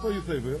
What do you think, Bill?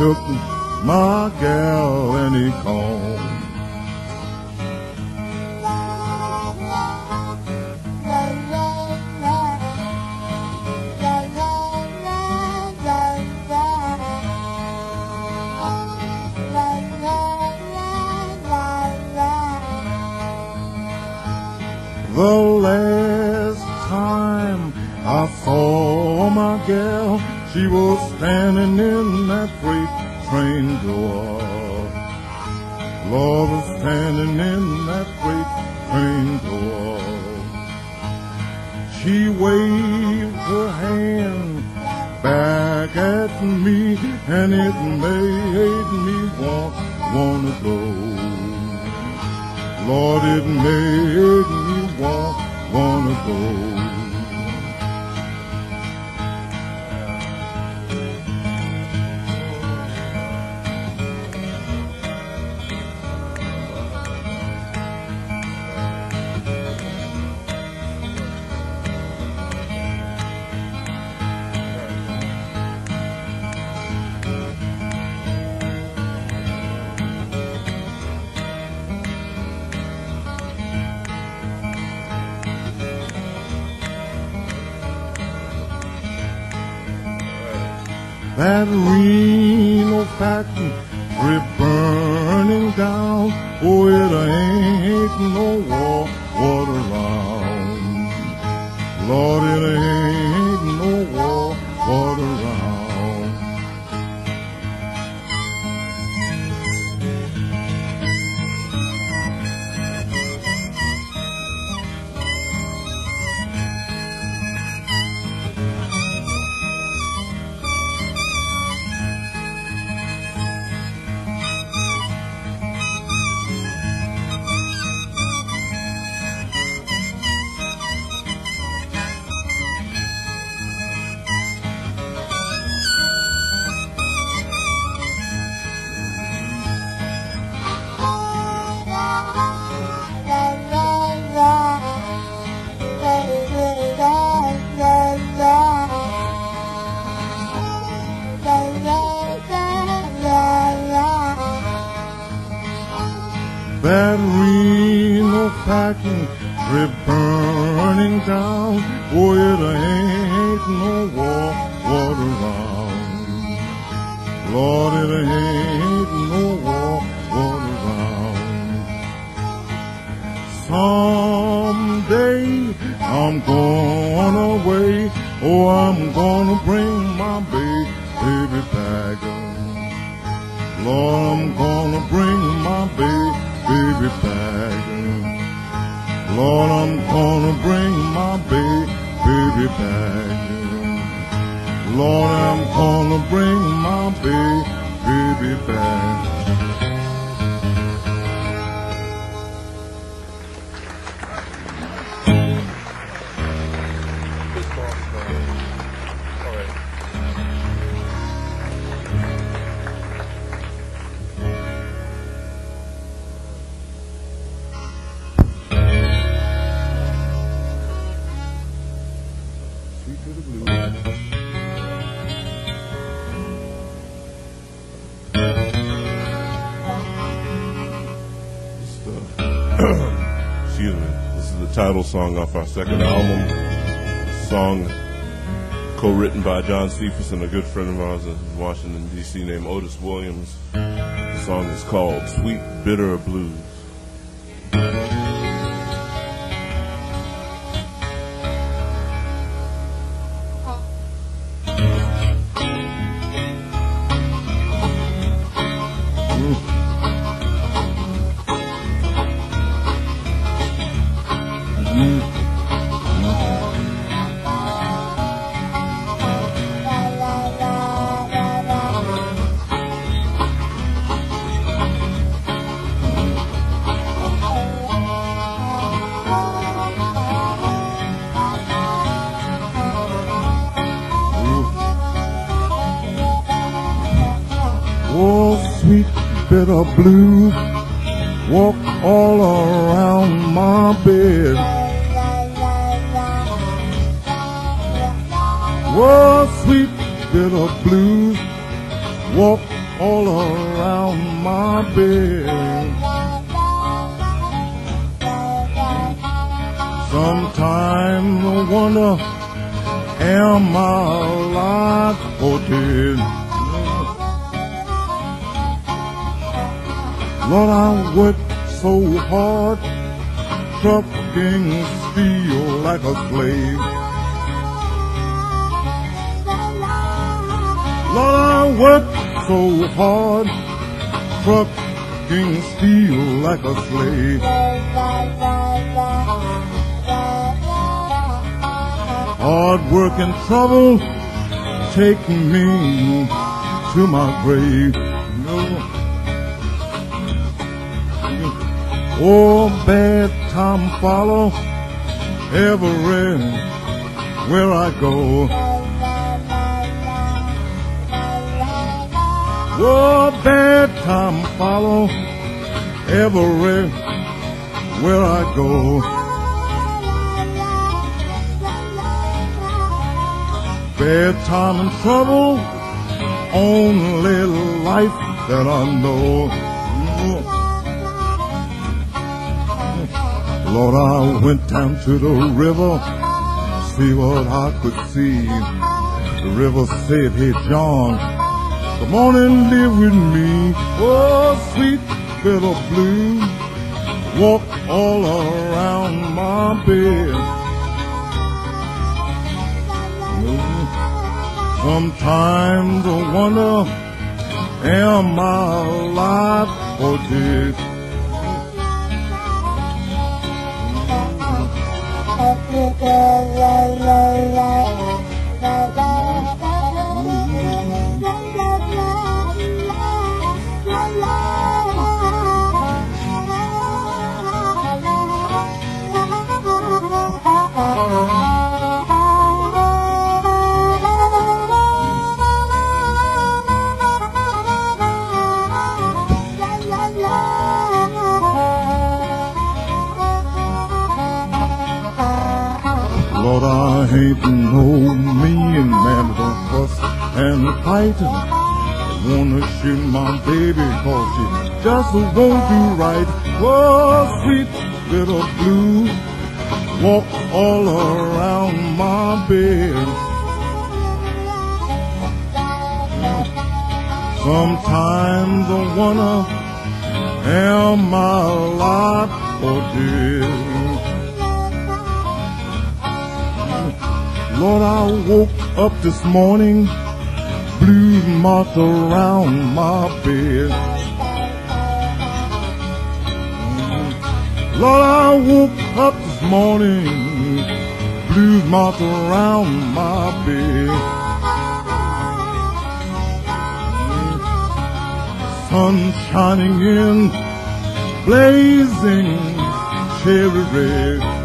Took my gal that freight train door. Lord was standing in that freight train door. She waved her hand back at me, and it made me want wanna go. Lord, it made me want wanna go. Excuse me. This is the title song off our second album. Song co-written by John Stephenson, a good friend of ours in Washington D.C. named Otis Williams. The song is called sweet bitter blues, trucking steel like a slave. Hard work and trouble taking me to my grave. No. Oh, bad time follow everywhere where I go. Oh, bad time follow everywhere where I go. Bad time and trouble, only life that I know. Lord, I went down to the river, see what I could see. The river said, hey John, come on and live with me. Oh, sweet bitter blue, walk all around my bed. Sometimes I wonder, am I alive or dead? Lord, and fight. I wanna shoot my baby cause she just won't do right. Oh, sweet little blue, walk all around my bed. Sometimes I wonder, am I alive or dead? Lord, I woke up this morning, blues moth around my bed. Lord, I woke up this morning, blues marked around my bed. Sun shining in, blazing cherry red.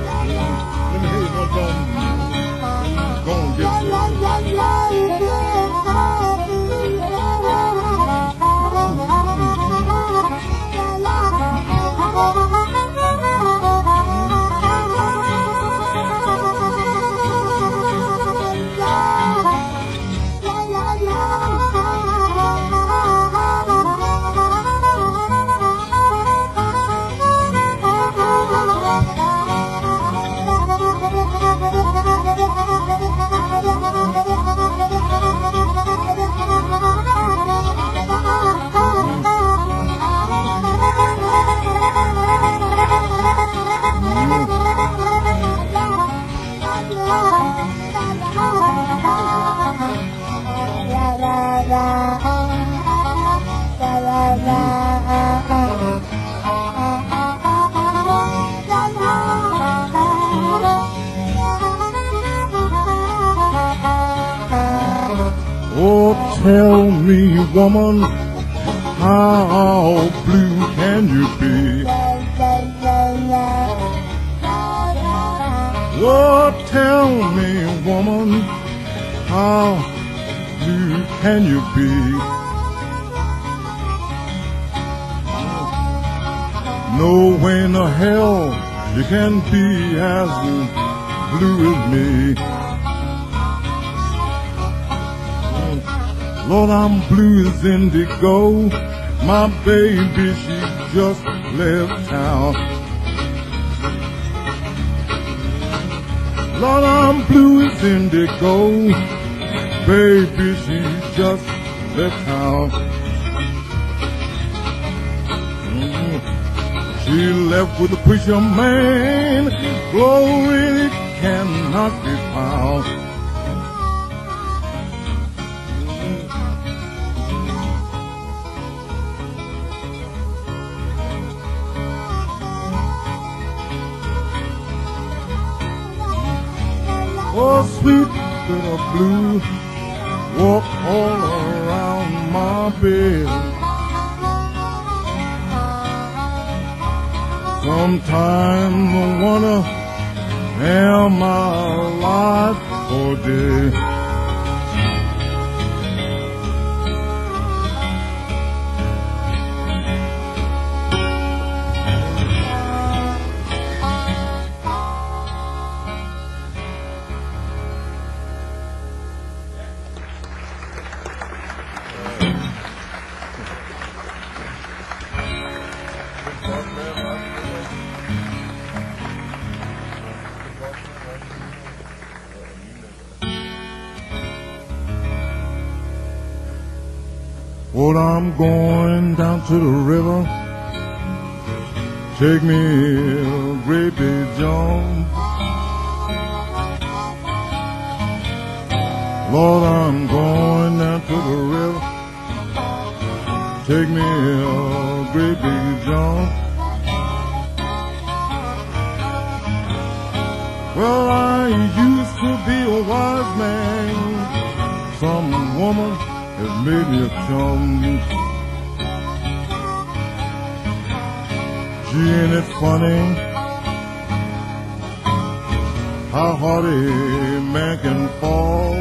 Tell me, woman, how blue can you be? Oh, tell me, woman, how blue can you be? No way in hell you can be as blue as me. Lord, I'm blue as indigo. My baby, she just left town. Lord, I'm blue as indigo. Baby, she just left town. Mm. She left with a preacher man. Glory cannot Oh, sweet of blue, walk all around my bed. Sometimes I wonder, am I alive or dead? To the river. Take me big jump. Lord, I'm going down to the river. Take me big jump. Well, I used to be a wise man. Some woman has made me a chum. Ain't it funny how hard a man can fall?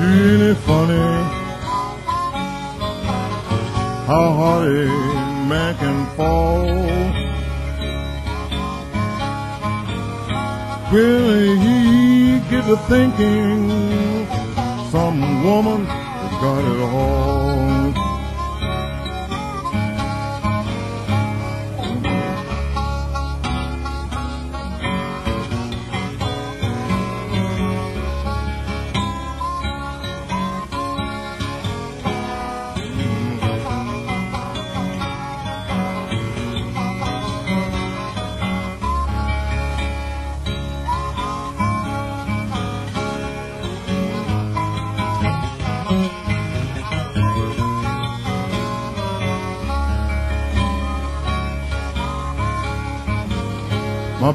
Ain't it funny how hard a man can fall? Will he get to thinking some woman has got it all?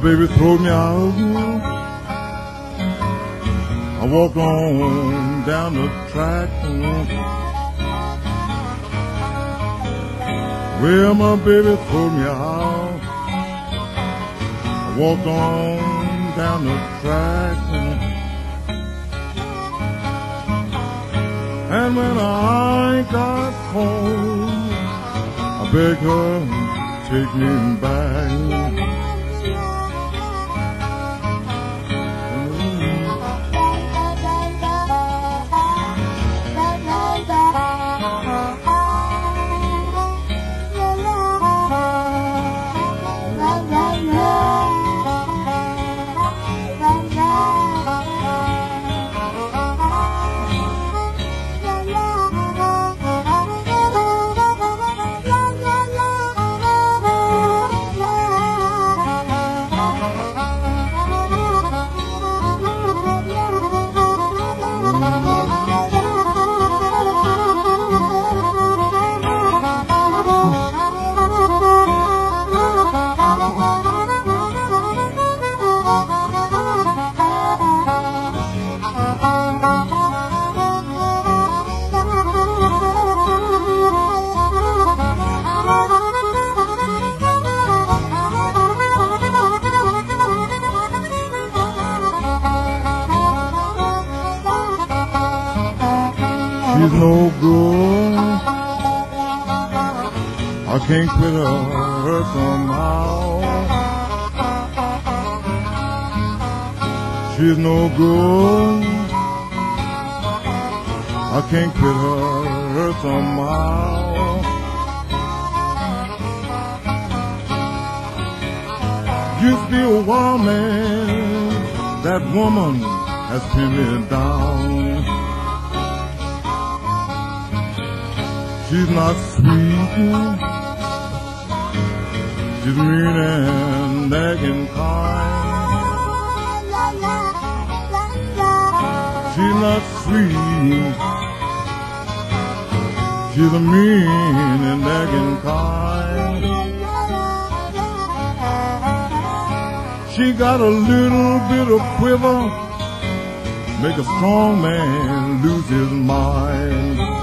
Baby throw me out. I walk on down the track. Well, my baby threw me out. I walk on down the track. And when I got home, I begged her take me back. Got a little bit of quiver, make a strong man lose his mind.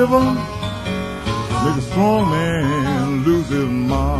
Quiver. Make a strong man lose his mind.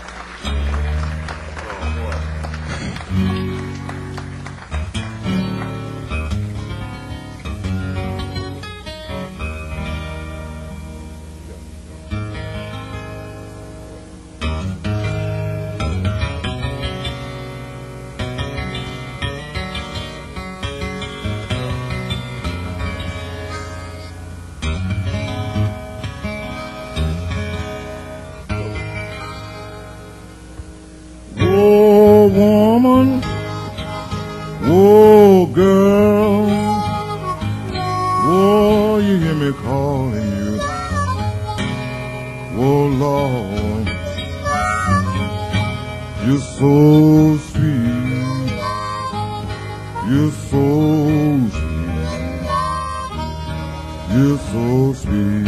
You're so sweet.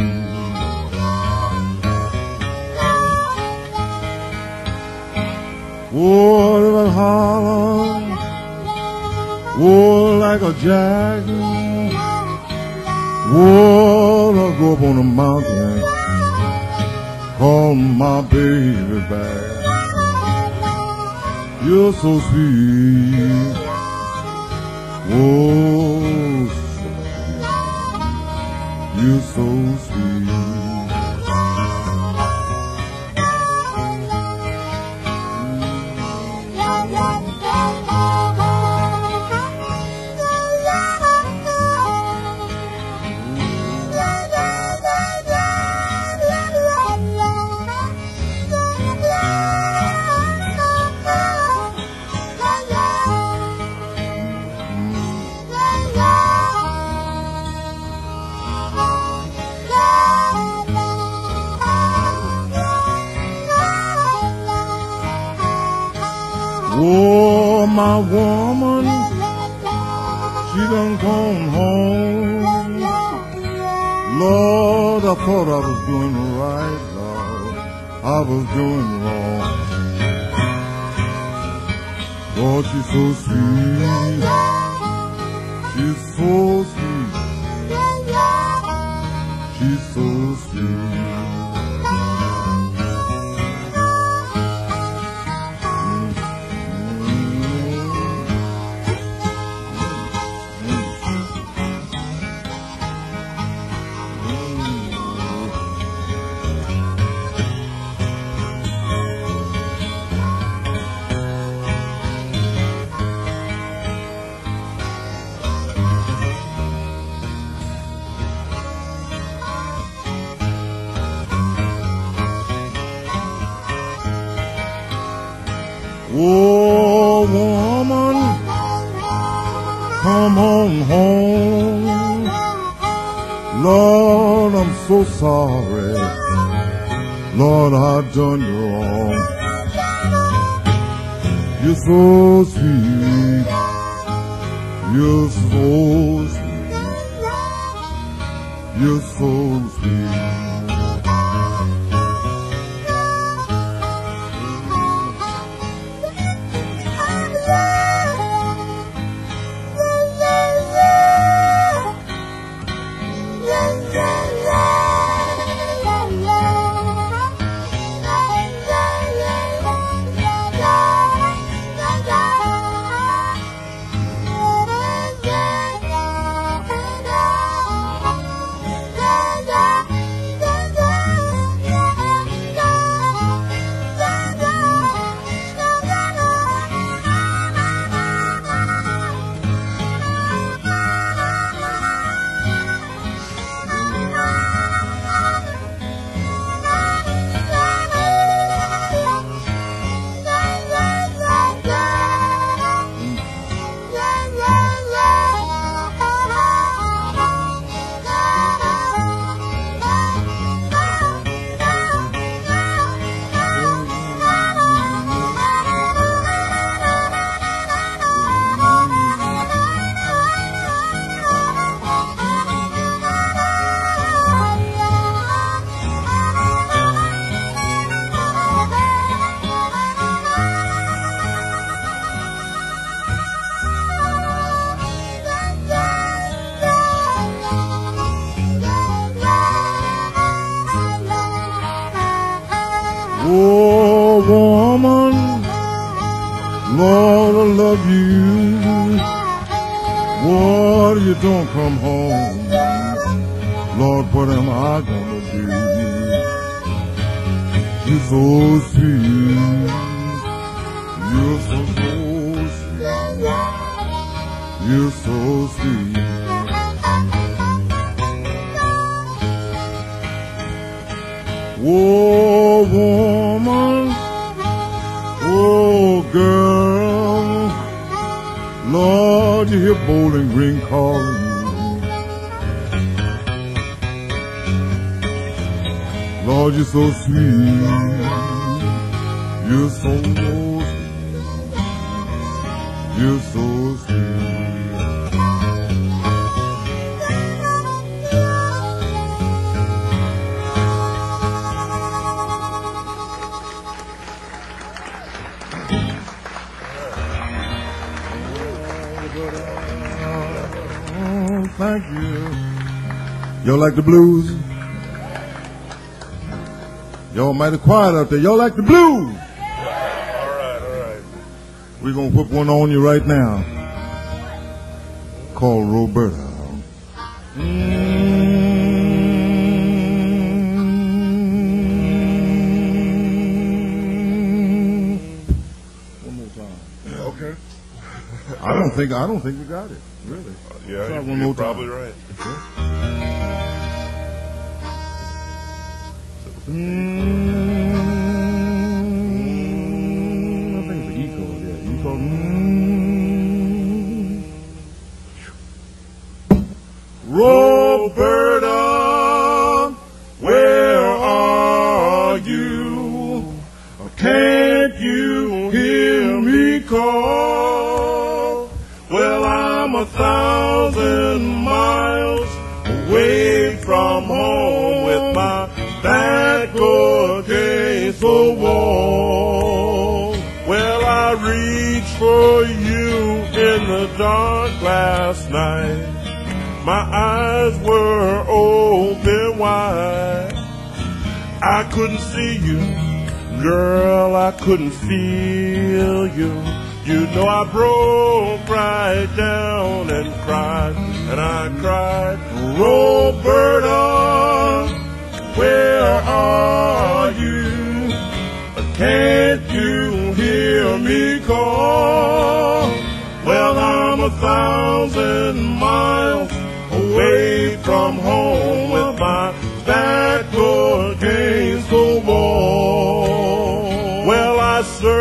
Oh, little holler, oh, like a jack. Oh, I go up on the mountain, call my baby back. You're so sweet, oh, so sweet. Thought I was doing right, Lord. I was doing wrong. Lord, she's so sweet. She's so sorry. Lord, I've done you wrong. You're so sweet. Y'all like the blues? Y'all mighty quiet out there. Y'all like the blues? All right, all right. We're gonna put one on you right now. Called Roberta. Mm. One more time. Okay. I don't think I don't think we got it. Really. Yeah, you're, one you're more time. probably right. Mm, couldn't feel you. You know I broke right down and cried, and I cried, Roberta, where are you? Can't you hear me call? Well, I'm a thousand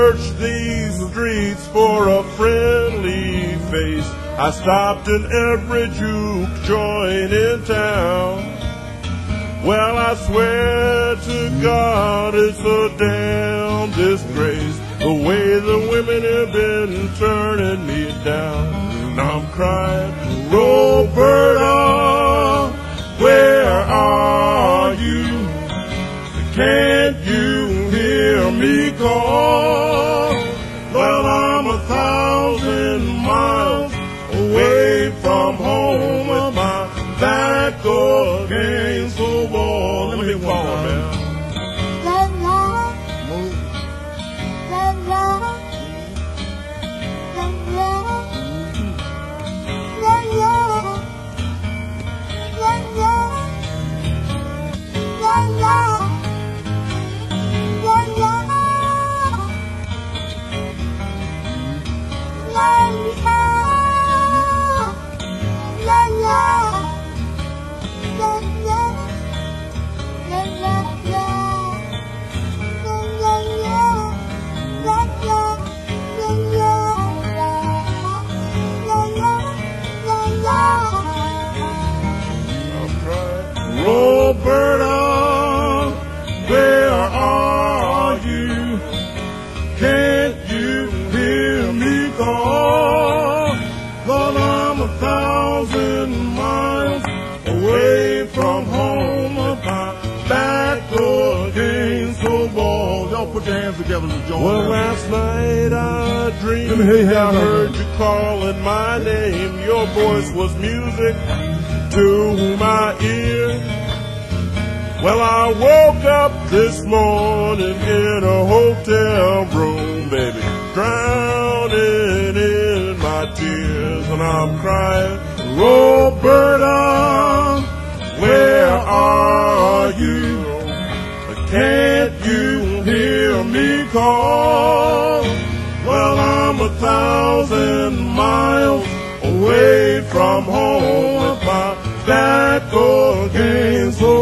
searched these streets for a friendly face. I stopped in every juke joint in town. Well, I swear to God, it's a damn disgrace the way the women have been turning me down. Now I'm crying, Roberta, where are you? Can't you hear me call? Back your hands together join Well, last night I dreamed hear you I heard you calling my name. Your voice was music to my ear. Well, I woke up this morning in a hotel room, baby, drowning in my tears, and I'm crying, oh, Roberta, where are you? I Can't you hear me call? Well, I'm a thousand miles away from home with my back against the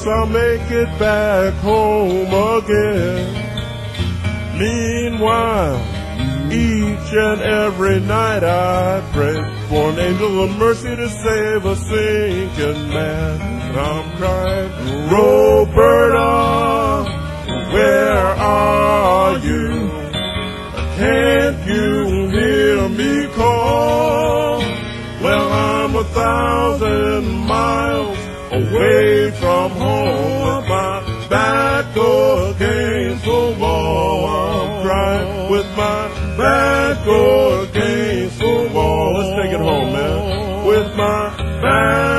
guess I'll make it back home again. Meanwhile, each and every night I pray for an angel of mercy to save a sinking man. I'm crying, Roberta. my back against the wall. Let's take it home, man. With my back.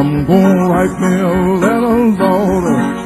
I'm gonna write me a letter, daughter.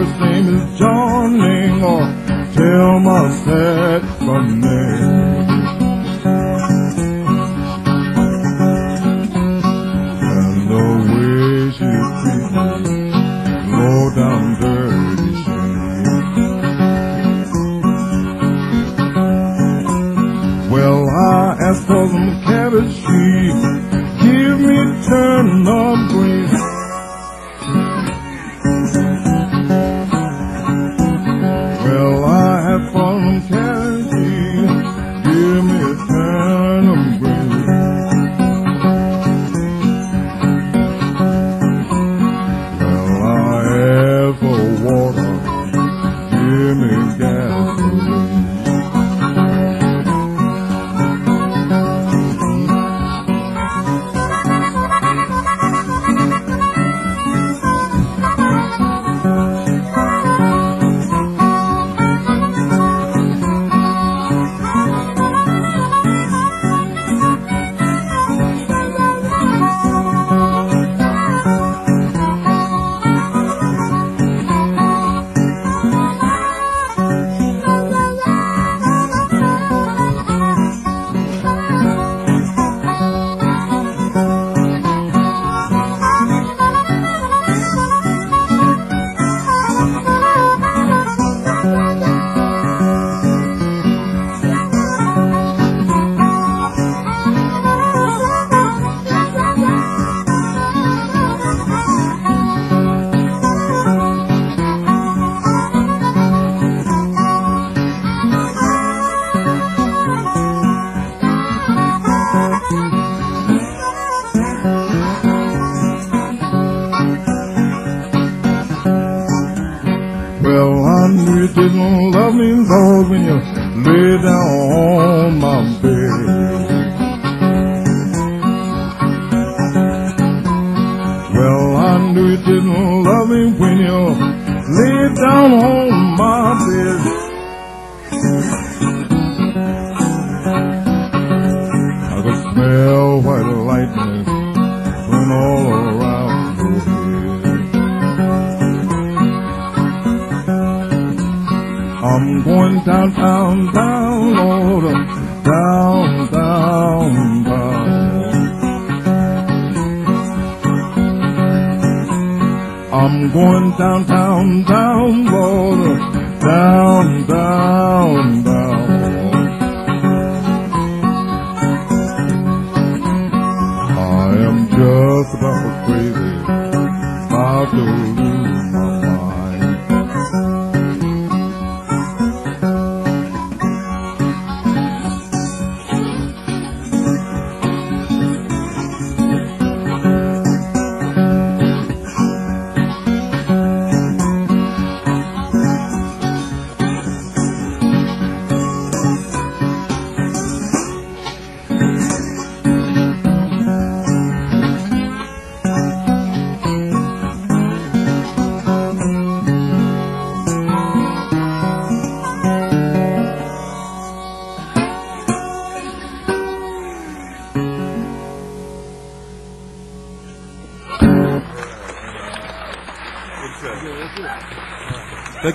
first name is John Ling, or tell my sad from me.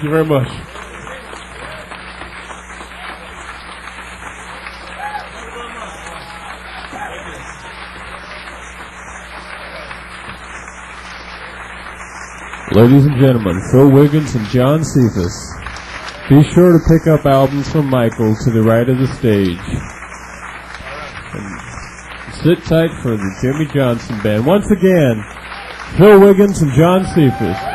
you very much. Ladies and gentlemen, Phil Wiggins and John Cephas. Be sure to pick up albums from Michael to the right of the stage. And sit tight for the Jimmy Johnson Band. Once again, Phil Wiggins and John Cephas.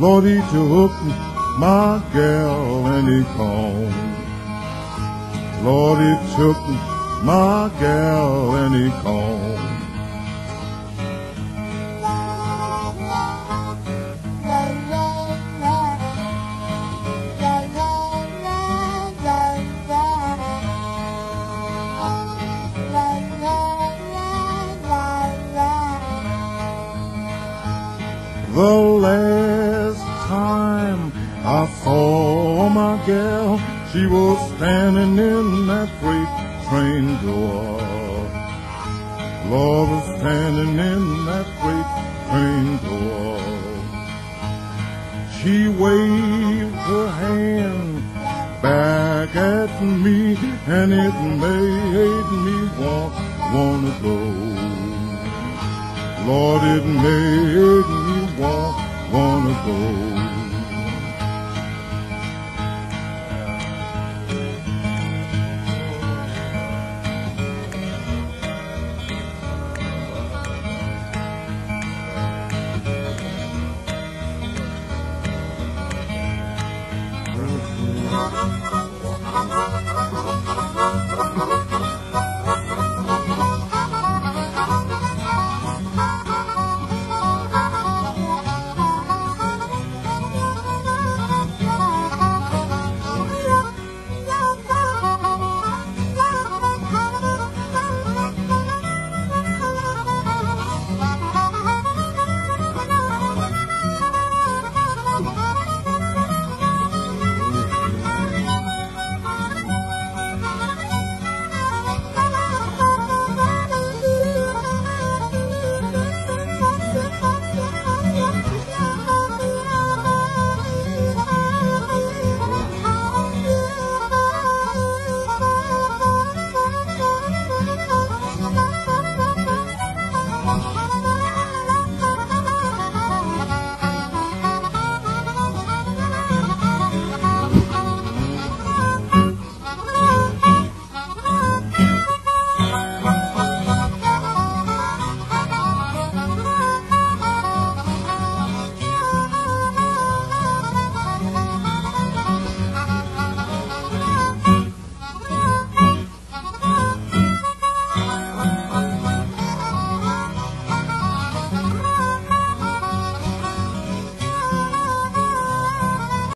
Lord, he took my gal and he called. Lord, he took my gal and he gone. She was standing in that freight train door. Lord was standing in that freight train door. She waved her hand back at me, and it made me want, wanna go. Lord, it made me want, wanna go.